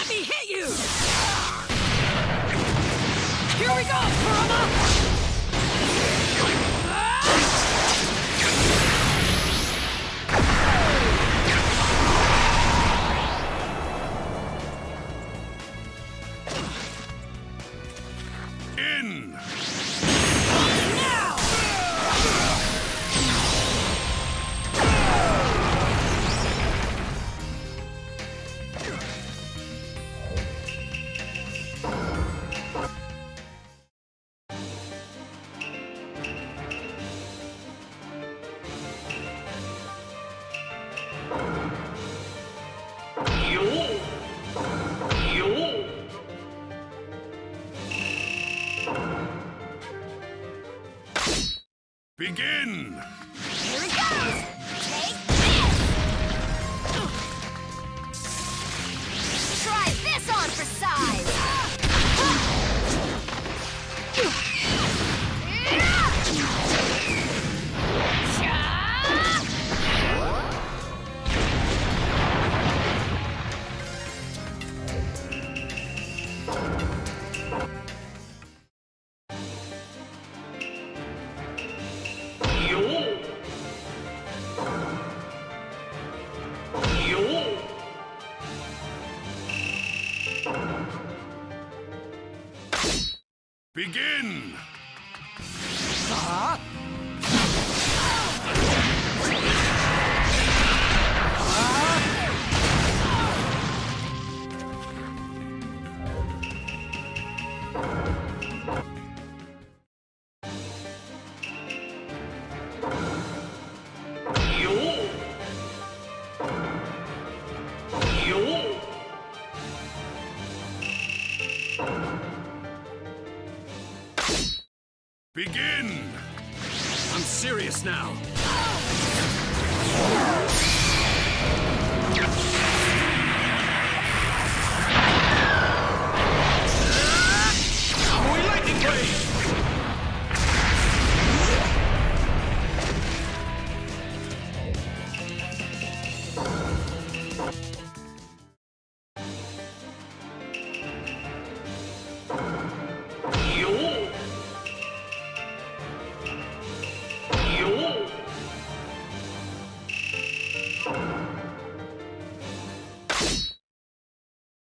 Let me hit you! Here we go, Kurama! Begin! Here it goes! Begin! Yo! Now.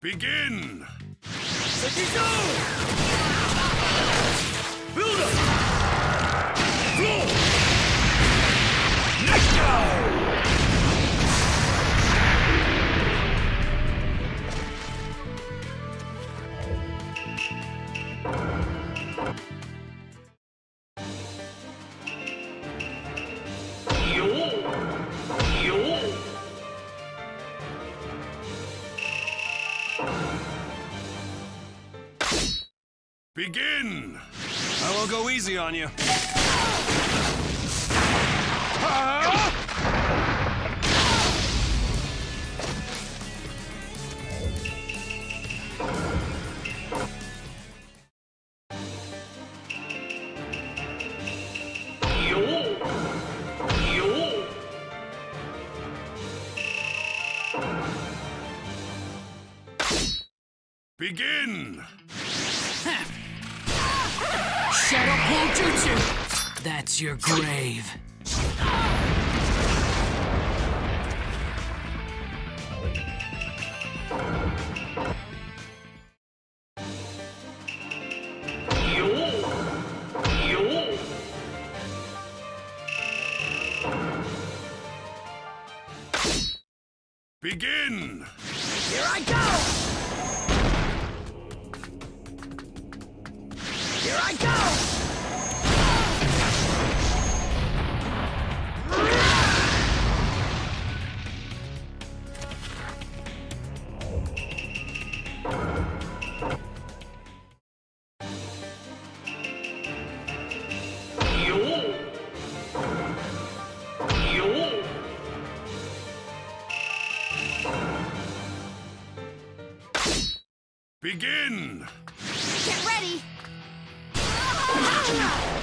Begin! Sekizo! Build Begin! I won't go easy on you. Yo! Yo! Begin! Shadow Pull Jutsu! That's your grave. Yo! Yo! Begin! Here I go! I go! Begin! Get ready! Begin!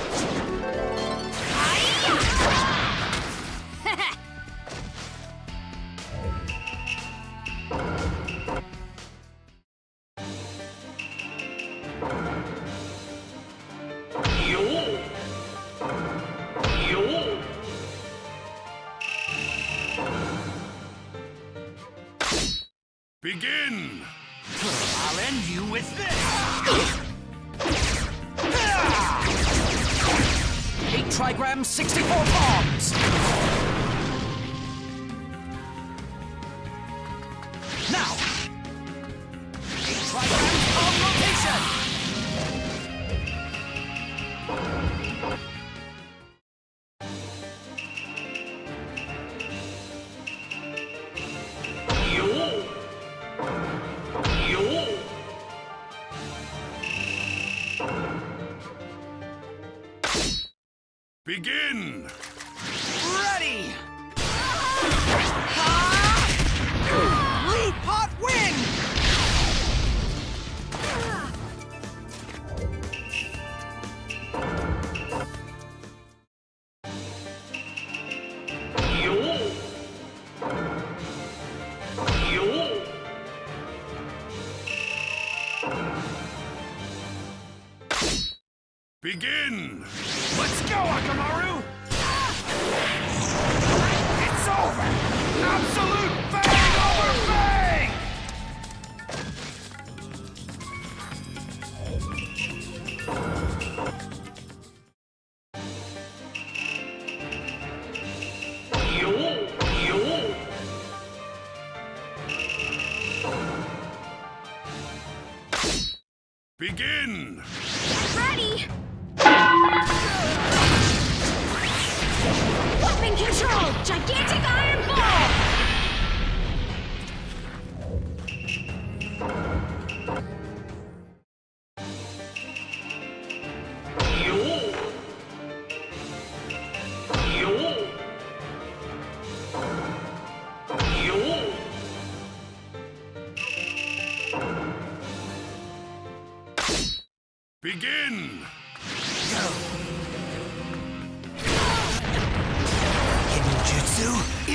Eight 64 bombs! Begin! Ready! Begin! Let's go, Akamaru! Ah! It's over! Absolute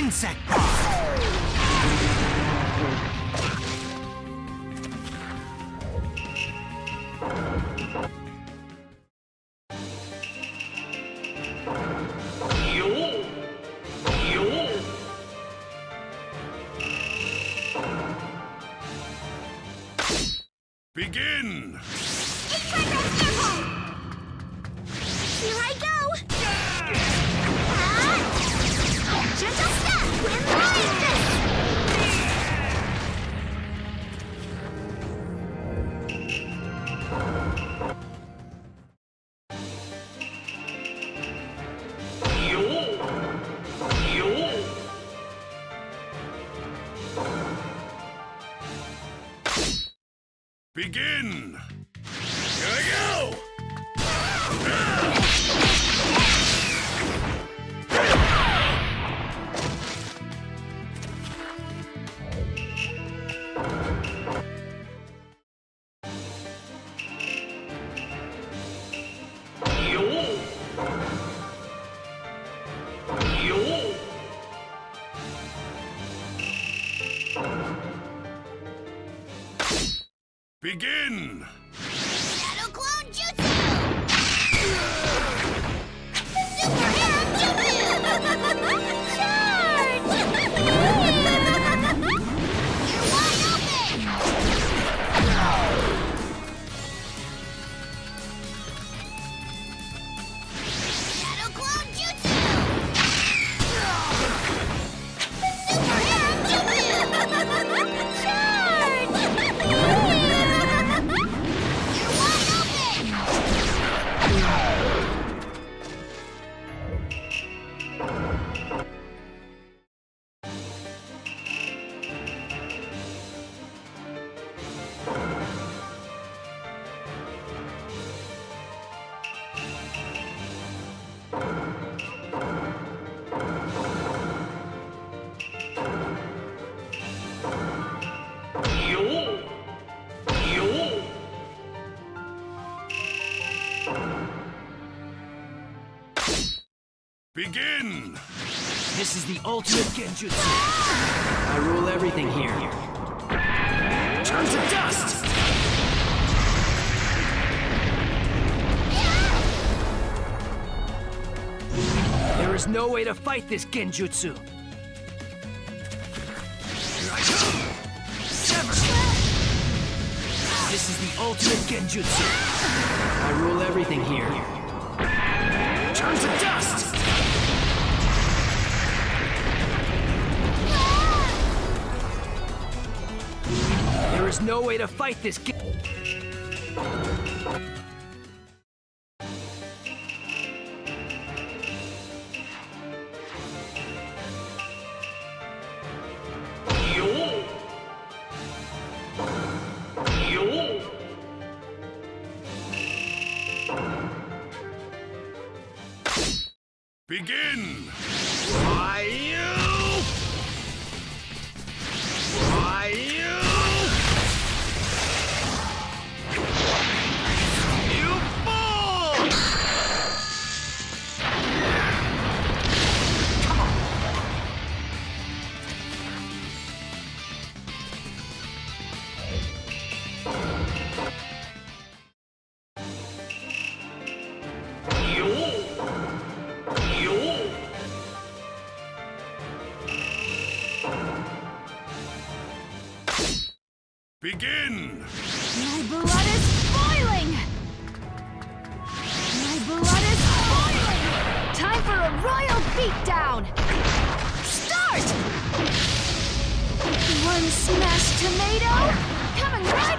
Insect Begin! Begin! Begin! This is the ultimate Genjutsu! I rule everything here. Turn to dust! There is no way to fight this Genjutsu! Here I come! Sever ultimate genjutsu. I rule everything here. Turn to dust! There is no way to fight this game. Begin! Begin! My blood is boiling! My blood is boiling! Time for a royal beatdown! Start! One smashed tomato coming right